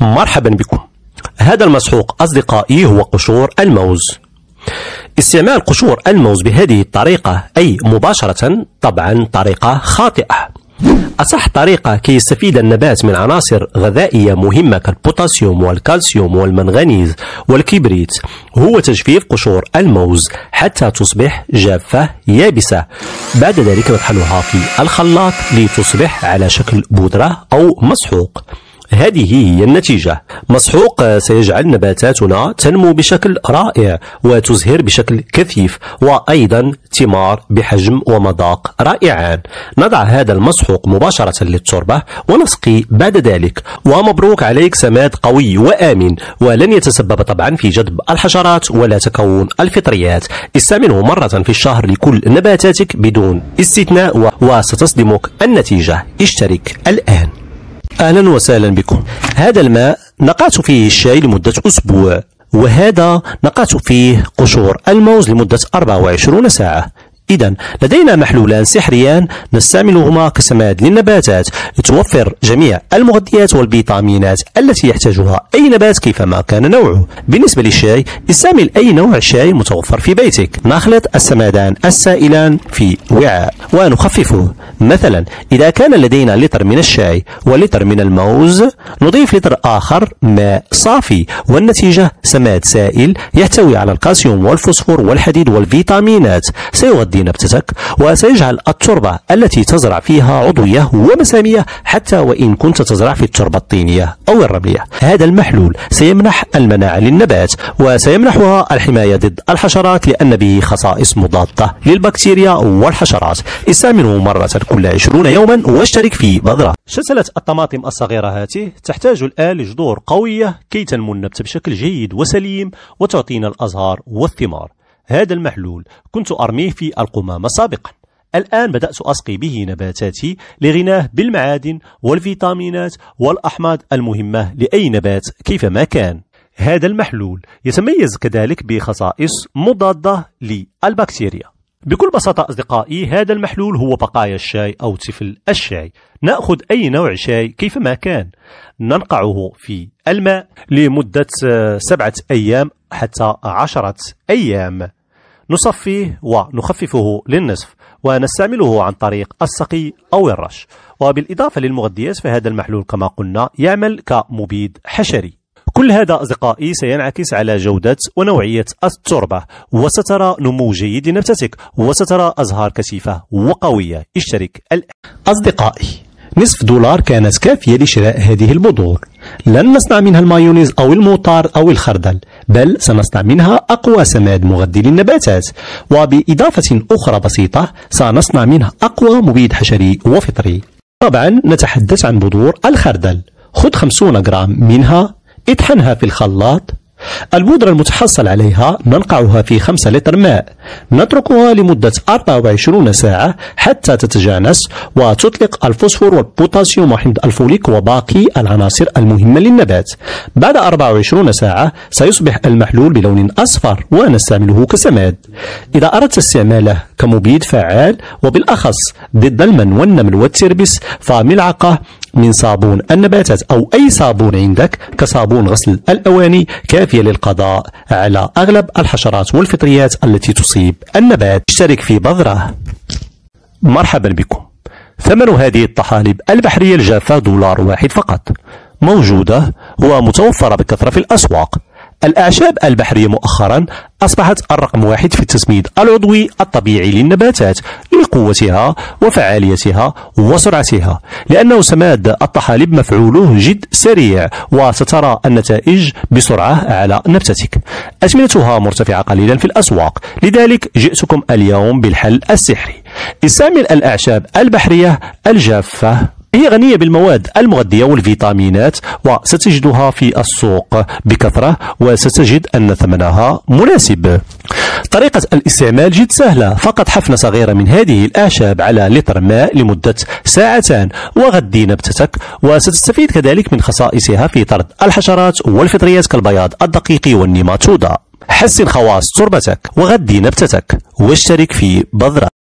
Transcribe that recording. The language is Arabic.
مرحبا بكم. هذا المسحوق أصدقائي هو قشور الموز. استعمال قشور الموز بهذه الطريقة أي مباشرة طبعا طريقة خاطئة. أصح طريقة كي يستفيد النبات من عناصر غذائية مهمة كالبوتاسيوم والكالسيوم والمنغنيز والكبريت. هو تجفيف قشور الموز حتى تصبح جافة يابسة. بعد ذلك نطحنها في الخلاط لتصبح على شكل بودرة أو مسحوق. هذه هي النتيجة. مسحوق سيجعل نباتاتنا تنمو بشكل رائع وتزهر بشكل كثيف وأيضا ثمار بحجم ومذاق رائعان. نضع هذا المسحوق مباشرة للتربة ونسقي بعد ذلك. ومبروك عليك سماد قوي وآمن ولن يتسبب طبعا في جذب الحشرات ولا تكون الفطريات. استعمله مرة في الشهر لكل نباتاتك بدون استثناء وستصدمك النتيجة. اشترك الآن. أهلا وسهلا بكم. هذا الماء نقعت فيه الشاي لمدة أسبوع وهذا نقعت فيه قشور الموز لمدة 24 ساعة. إذا لدينا محلولان سحريان نستعملهما كسماد للنباتات توفر جميع المغذيات والفيتامينات التي يحتاجها أي نبات كيفما كان نوعه. بالنسبة للشاي استعمل أي نوع شاي متوفر في بيتك. نخلط السمادان السائلان في وعاء. ونخففه. مثلا إذا كان لدينا لتر من الشاي ولتر من الموز نضيف لتر آخر ماء صافي. والنتيجة سماد سائل يحتوي على الكالسيوم والفوسفور والحديد والفيتامينات. سيغذي تغذي نبتتك وسيجعل التربة التي تزرع فيها عضوية ومسامية حتى وإن كنت تزرع في التربة الطينية أو الرملية. هذا المحلول سيمنح المناعة للنبات وسيمنحها الحماية ضد الحشرات لأن به خصائص مضادة للبكتيريا والحشرات. استعمله مرة كل 20 يوما واشترك في بذرة. شتلة الطماطم الصغيرة هاته تحتاج الآن لجذور قوية كي تنمو النبت بشكل جيد وسليم وتعطينا الأزهار والثمار. هذا المحلول كنت أرميه في القمامة سابقا. الآن بدأت أسقي به نباتاتي لغناه بالمعادن والفيتامينات والأحماض المهمة لأي نبات كيفما كان. هذا المحلول يتميز كذلك بخصائص مضادة للبكتيريا. بكل بساطة أصدقائي هذا المحلول هو بقايا الشاي أو تفل الشاي. نأخذ أي نوع شاي كيفما كان. ننقعه في الماء لمدة سبعة أيام حتى عشرة أيام. نصفيه ونخففه للنصف ونستعمله عن طريق السقي أو الرش. وبالإضافة للمغذيات فهذا المحلول كما قلنا يعمل كمبيد حشري. كل هذا أصدقائي سينعكس على جودة ونوعية التربة وسترى نمو جيد لنبتتك وسترى أزهار كثيفة وقوية. اشترك الآن نصف دولار كانت كافية لشراء هذه البذور. لن نصنع منها المايونيز أو الموطار أو الخردل بل سنصنع منها أقوى سماد مغذي للنباتات. وبإضافة أخرى بسيطة سنصنع منها أقوى مبيد حشري وفطري. طبعا نتحدث عن بذور الخردل. خذ 50 جرام منها اطحنها في الخلاط. البودرة المتحصل عليها ننقعها في 5 لتر ماء. نتركها لمدة 24 ساعة حتى تتجانس وتطلق الفوسفور والبوتاسيوم وحمض الفوليك وباقي العناصر المهمة للنبات. بعد 24 ساعة سيصبح المحلول بلون أصفر ونستعمله كسماد. إذا أردت استعماله كمبيد فعال وبالأخص ضد المن والنمل والتربس فملعقة من صابون النباتات أو أي صابون عندك كصابون غسل الأواني كافية للقضاء على أغلب الحشرات والفطريات التي تصيب النبات. اشترك في بذرة. مرحبا بكم. ثمن هذه الطحالب البحرية الجافة دولار واحد فقط. موجودة ومتوفرة بكثرة في الأسواق. الأعشاب البحرية مؤخرا أصبحت الرقم واحد في التسميد العضوي الطبيعي للنباتات لقوتها وفعاليتها وسرعتها لأنه سماد الطحالب مفعوله جد سريع وسترى النتائج بسرعة على نبتتك. أثمنتها مرتفعة قليلا في الأسواق لذلك جئتكم اليوم بالحل السحري. استعمل الأعشاب البحرية الجافة. هي غنية بالمواد المغذية والفيتامينات وستجدها في السوق بكثرة وستجد أن ثمنها مناسب. طريقة الاستعمال جد سهلة فقط حفنة صغيرة من هذه الأعشاب على لتر ماء لمدة ساعتان وغذي نبتتك وستستفيد كذلك من خصائصها في طرد الحشرات والفطريات كالبياض الدقيقي والنيماتودا حسن خواص تربتك وغذي نبتتك واشترك في بذرة.